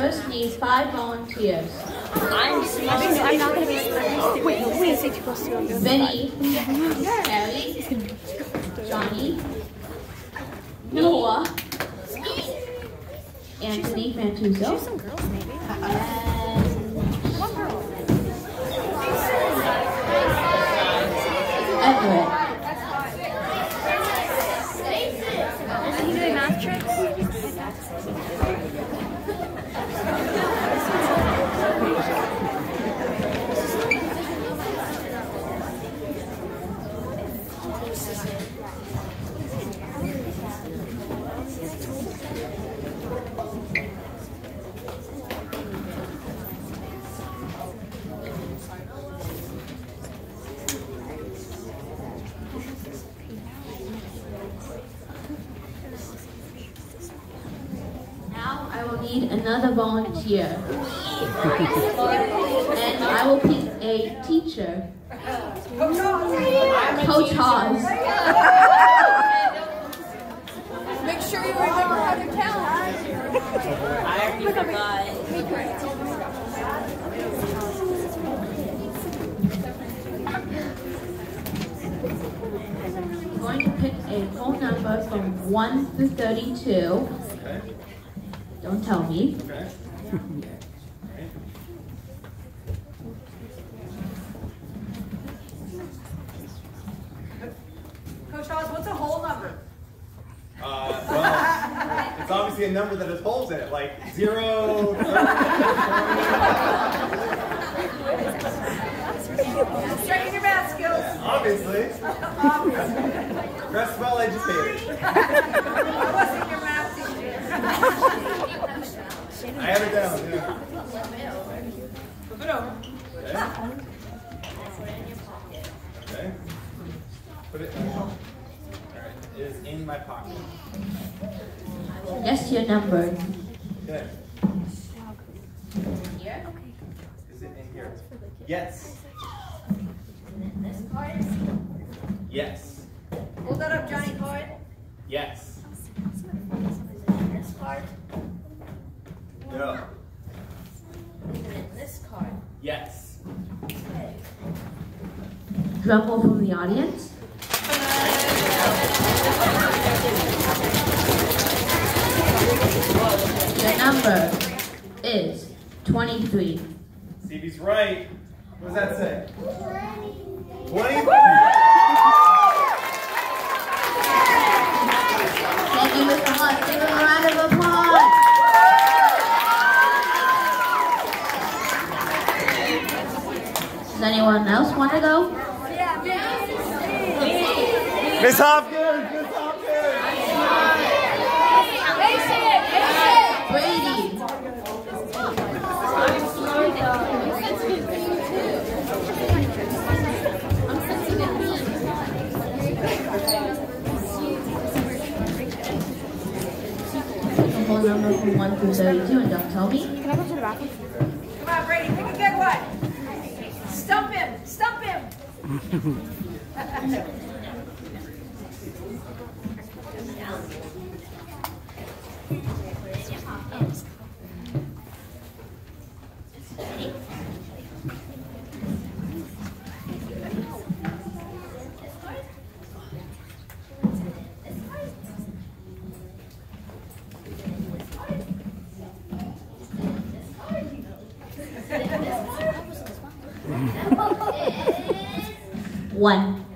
first need five volunteers. I'm, I'm not gonna be. Wait, wait, say too close to him. Vinny, Harry, Johnny, Noah, Anthony Mantuso, Some girls, maybe. and I will need another volunteer. and I will pick a teacher. Coach Haas. Make sure you remember how to count. I already forgot. I'm going to pick a phone number from 1 to 32. Okay. Don't tell me. Okay. Coach Oz, what's a whole number? Uh, well, it's obviously a number that has holes in it, like zero. Strengthen your math skills. obviously. Rest well educated. I wasn't your math teacher. I have it down. Yeah. Flip it over. Okay. Okay. Put it. All right. It is in my pocket. Guess your number. Okay. Here. Is it in here? Yes. This card. Yes. Hold that up, Johnny Card. Yes. This card. No. This card. Yes. Drum roll from the audience. The number is 23. Stevie's right. What does that say? 20. Thank you, Mr. Hunt. Give him a round of applause. Does anyone else want to go? Miss Hopkins. Whole number from 1 through 32 and don't tell me. Can I go to the bathroom? Come on, Brady, pick a good one. Stump him. Stump him. One.